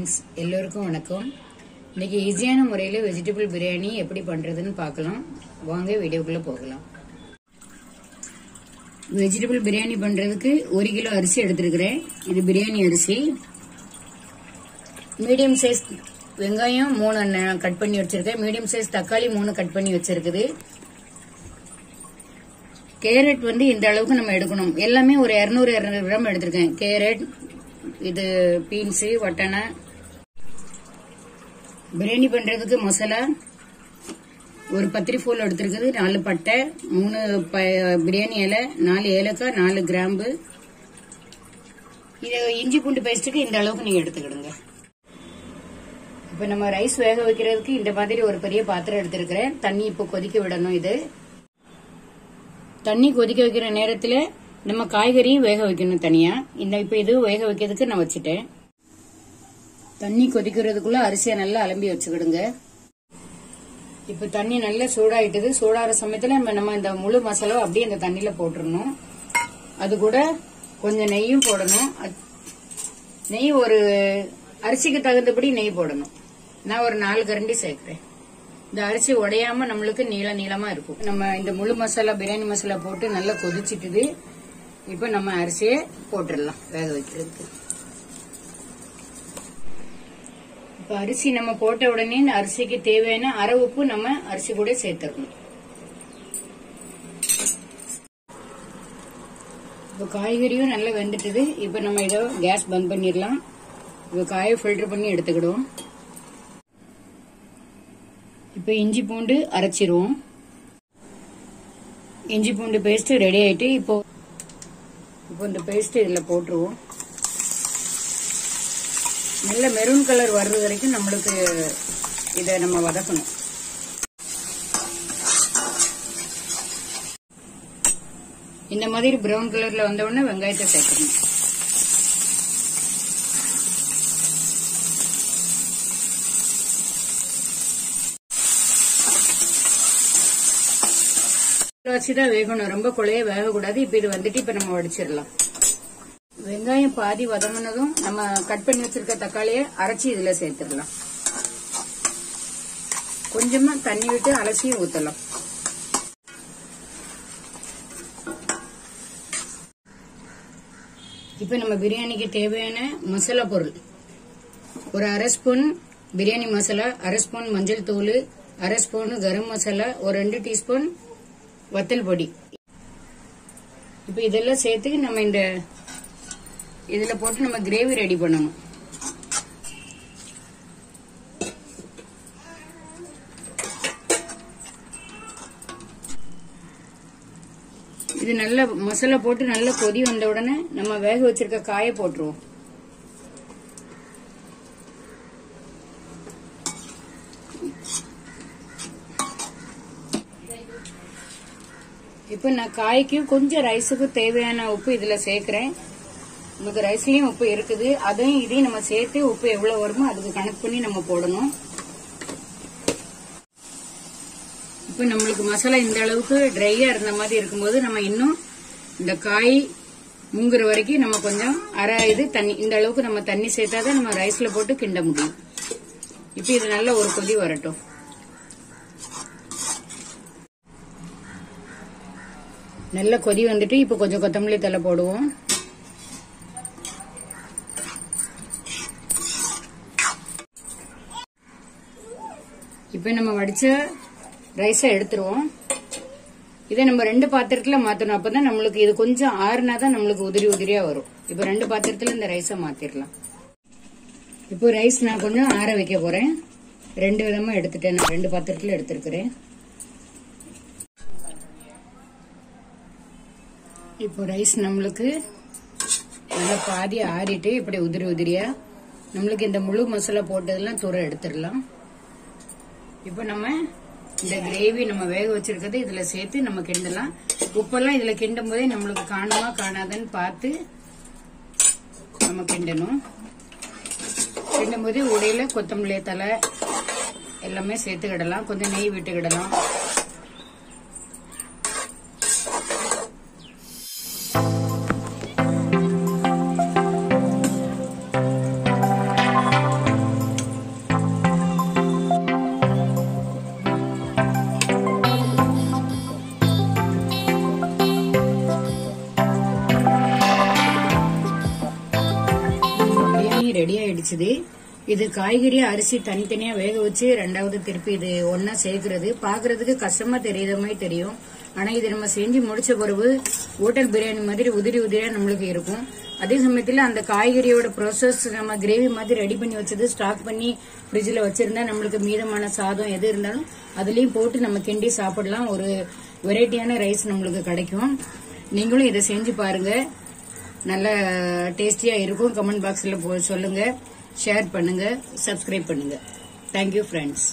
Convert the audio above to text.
Friends எல்லோருக்கும் வணக்கம். இன்னைக்கு ஈஸியான முறையில் வெஜிடபிள் பிரியாணி எப்படி பண்ணுறதுன்னு பார்க்கலாம். வாங்க வீடியோக்குள்ளே போகலாம். வெஜிடபிள் பிரியாணி பண்ணுறதுக்கு ஒரு கிலோ அரிசி எடுத்திருக்கிறேன். இது பிரியாணி அரிசி. மீடியம் சைஸ் வெங்காயம் மூணு கட் பண்ணி வச்சுருக்கேன். மீடியம் சைஸ் தக்காளி மூணு கட் பண்ணி வச்சிருக்குது. கேரட் வந்து இந்த அளவுக்கு நம்ம எடுக்கணும். எல்லாமே ஒரு இரநூறு இரநூறு கிராம் எடுத்திருக்கேன். கேரட் இது பீன்ஸு வட்டனை பிரியாணி பண்றதுக்கு மசாலா ஒரு பத்திரி ஃபூல் எடுத்திருக்குது நாலு பட்டை மூணு ப- பிரியாணி இலை நாலு ஏலக்காய் நாலு கிராம்பு. இது இஞ்சி பூண்டு பேஸ்ட்டுக்கு இந்த அளவுக்கு நீங்க எடுத்துக்கிடுங்க. இப்ப நம்ம ரைஸ் வேக வைக்கிறதுக்கு இந்த மாதிரி ஒரு பெரிய பாத்திரம் எடுத்திருக்கிறேன். தண்ணி இப்போ கொதிக்க விடணும் இது. தண்ணி கொதிக்க வைக்கிற நேரத்துல நம்ம காய்கறியும் வேக வைக்கணும் தனியா. இந்த இப்ப இது வேக வைக்கிறதுக்கு நான் வச்சுட்டேன். தண்ணி கொதிக்கிறதுக்குள்ள அரிசியை நல்லா அலம்பி வச்சுக்கிடுங்க. இப்ப தண்ணி நல்லா சூடாயிட்டது. சூடாகிற சமயத்துல நம்ம- நம்ம இந்த முழு மசாலாவை அப்படியே இந்த தண்ணியில போட்டுடணும் அது கூட கொஞ்சம் நெய்யும் போடணும். அது- நெய் ஒரு அரிசிக்கு தகுந்தபடி நெய் போடணும். நான் ஒரு நாலு கரண்டி சேர்க்கிறேன். இந்த அரிசி உடையாம நம்மளுக்கு நீள நீளமா இருக்கும். நம்ம இந்த முழு மசாலா பிரியாணி மசாலா போட்டு நல்லா கொதிச்சிட்டுது. இப்ப நம்ம அரிசியை போட்டுடலாம். வேக வைக்கிறதுக்கு. இப்போ அரிசி நம்ம போட்ட உடனே இந்த அரிசிக்கு தேவையான அரை உப்பு நம்ம அரிசி கூட சேர்த்துக்கணும். இப்போ காய்கறியும் நல்லா வெந்துட்டுது. இப்போ நம்ம இதை கேஸ் பந்த் பண்ணிடலாம். இப்போ காயை ஃபில்டர் பண்ணி எடுத்துக்கிடுவோம். இப்போ இஞ்சி பூண்டு அரைச்சிருவோம். இஞ்சி பூண்டு பேஸ்ட் ரெடி ஆயிட்டு இப்போ இப்போ இந்த பேஸ்ட் இதில் போட்டுருவோம். நல்ல மெரூன் கலர் வர்றது வரைக்கும் நம்மளுக்கு இதை நம்ம வதக்கணும். இந்த மாதிரி பிரவுன் கலர்ல வந்த உடனே வெங்காயத்தை சேர்க்கணும் வச்சுதான் வேகணும். ரொம்ப குழைய வேகக்கூடாது. இப்ப இது வந்துட்டு இப்ப நம்ம வடிச்சிடலாம். வெங்காயம் பாதி வதங்கினதும் நம்ம கட் பண்ணி வச்சிருக்க தக்காளியை அரைச்சி இதுல சேர்த்துடலாம். கொஞ்சமா தண்ணி விட்டு அலசி ஊத்தலாம். இப்ப நம்ம பிரியாணிக்கு தேவையான மசாலா பொருள். ஒரு அரை ஸ்பூன் பிரியாணி மசாலா அரை ஸ்பூன் மஞ்சள் தூள் அரை ஸ்பூன் கரம் மசாலா ஒரு ரெண்டு டீஸ்பூன் வத்தல் பொடி. இப்போ இதெல்லாம் சேர்த்து நம்ம இந்த இதுல போட்டு நம்ம கிரேவி ரெடி பண்ணணும். இது நல்ல மசாலா போட்டு நல்லா கொதி வந்த உடனே நம்ம வேக வச்சிருக்க காயை போட்டுருவோம். இப்போ நான் காய்க்கும் கொஞ்சம் ரைஸுக்கும் தேவையான உப்பு இதுல சேர்க்கிறேன். நமக்கு ரைஸ்லயும் உப்பு இருக்குது. அதையும் இதையும் நம்ம சேர்த்து உப்பு எவ்வளவு வருமோ அதுக்கு கணக்கு பண்ணி நம்ம போடணும். இப்போ நம்மளுக்கு மசாலா இந்த அளவுக்கு ட்ரையா இருந்த மாதிரி இருக்கும்போது நம்ம இன்னும் இந்த காய் மூங்குற வரைக்கும் நம்ம கொஞ்சம் அரை இது தண்ணி இந்த அளவுக்கு நம்ம தண்ணி சேர்த்தாதான் நம்ம ரைஸ்ல போட்டு கிண்ட முடியும். இப்போ இது நல்ல ஒரு கொதி வரட்டும். நல்ல கொதி வந்துட்டு இப்போ கொஞ்சம் கொத்தமல்லி தலை போடுவோம். இப்போ நம்ம வடிச்ச ரைஸை எடுத்துருவோம். இதை நம்ம ரெண்டு பாத்திரத்துல மாத்தணும். அப்பதான் நம்மளுக்கு இது கொஞ்சம் ஆறுனா தான் நம்மளுக்கு உதிரி உதிரியா வரும். இப்போ ரெண்டு பாத்திரத்துல இந்த ரைஸை மாத்திரலாம். இப்போ ரைஸ் நான் கொஞ்சம் ஆற வைக்க போறேன். ரெண்டு விதமா எடுத்துட்டேன். நான் ரெண்டு பாத்திரத்துல எடுத்திருக்கிறேன். இப்போ ரைஸ் நம்மளுக்கு நல்லா பாதி ஆறிட்டு இப்படி உதிரி உதிரியா நம்மளுக்கு இந்த முழு மசாலா போட்டதெல்லாம் துறை எடுத்துடலாம். இப்போ நம்ம இந்த கிரேவி நம்ம வேக வச்சிருக்கிறது இதுல சேர்த்து நம்ம கிண்டலாம். உப்பெல்லாம் இதுல கிண்டும் போதே நம்மளுக்கு காணுமா காணாதுன்னு பார்த்து நம்ம கிண்டணும். கிண்டும் போதே உடையில கொத்தமல்லி தலை எல்லாமே சேர்த்துக்கிடலாம். கொஞ்சம் நெய் விட்டுக்கிடலாம். ரெடி இது காய்கறி அரிசி தனித்தனியா வேக வச்சு ரெண்டாவது திருப்பி இது ஒன்னா சேர்க்கறது. பாக்குறதுக்கு கஷ்டமா தெரியுற மாதிரி தெரியும். ஆனா இது நம்ம செஞ்சு முடிச்ச பிறகு ஹோட்டல் பிரியாணி மாதிரி உதிரி உதிரியா நம்மளுக்கு இருக்கும். அதே சமயத்துல அந்த காய்கறியோட ப்ரோசஸ் நம்ம கிரேவி மாதிரி ரெடி பண்ணி வச்சது ஸ்டாக் பண்ணி ஃப்ரிட்ஜில் வச்சிருந்தா நம்மளுக்கு மீதமான சாதம் எது இருந்தாலும் அதுலயும் போட்டு நம்ம கிண்டி சாப்பிடலாம். ஒரு வெரைட்டியான ரைஸ் நம்மளுக்கு கிடைக்கும். நீங்களும் இதை செஞ்சு பாருங்க. நல்ல டேஸ்டியா இருக்கும். கமெண்ட் பாக்ஸ்ல சொல்லுங்க. ஷேர் பண்ணுங்க சப்ஸ்கிரைப் பண்ணுங்க. Thank you friends